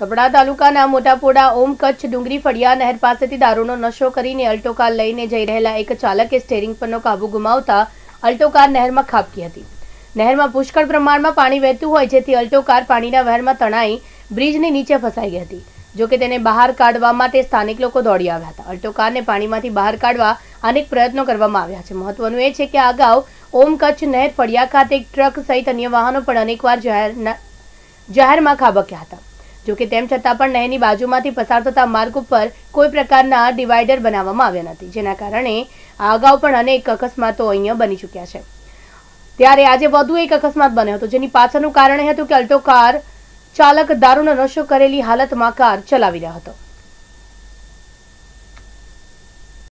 કપડા તાલુકાના મોટાપોડા ઓમ કચ્છ ડુંગરી ફળિયા નહેર પાસેથી દારૂનો નશો કરીને અલ્ટો કાર લઈને જઈ રહેલા એક ચાલકે સ્ટેરિંગ પરનો કાબુ ગુમાવતા અલ્ટો કાર નહેરમાં ખાબકી હતી. નહેરમાં પુષ્કળ પ્રમાણમાં પાણી વહેતું હોય જેથી અલ્ટો કાર પાણીના વહેરમાં તણાઈ બ્રિજની નીચે ફસાઈ ગઈ હતી. જોકે તેને બહાર કાઢવા માટે સ્થાનિક લોકો દોડી આવ્યા હતા. અલ્ટો કારને પાણીમાંથી બહાર કાઢવા અનેક પ્રયત્નો કરવામાં આવ્યા છે. મહત્વનું એ છે કે અગાઉ ઓમ કચ્છ નહેર ફળિયા ખાતે એક ટ્રક સહિત અન્ય વાહનો પણ અનેકવાર જાહેરમાં ખાબક્યા હતા. જો કે તેમ છતાં પણ નહેરની બાજુમાંથી પસાર થતા માર્ગ ઉપર કોઈ પ્રકારના ડિવાઈડર બનાવવામાં આવ્યા નથી, જેના કારણે અગાઉ પણ અનેક અકસ્માતો અહીંયા બની ચૂક્યા છે. ત્યારે આજે વધુ એક અકસ્માત બન્યો હતો, જેની પાછળનું કારણ હતું કે અલ્ટો કાર ચાલક દારૂનો નશો કરેલી હાલતમાં કાર ચલાવી રહ્યો હતો.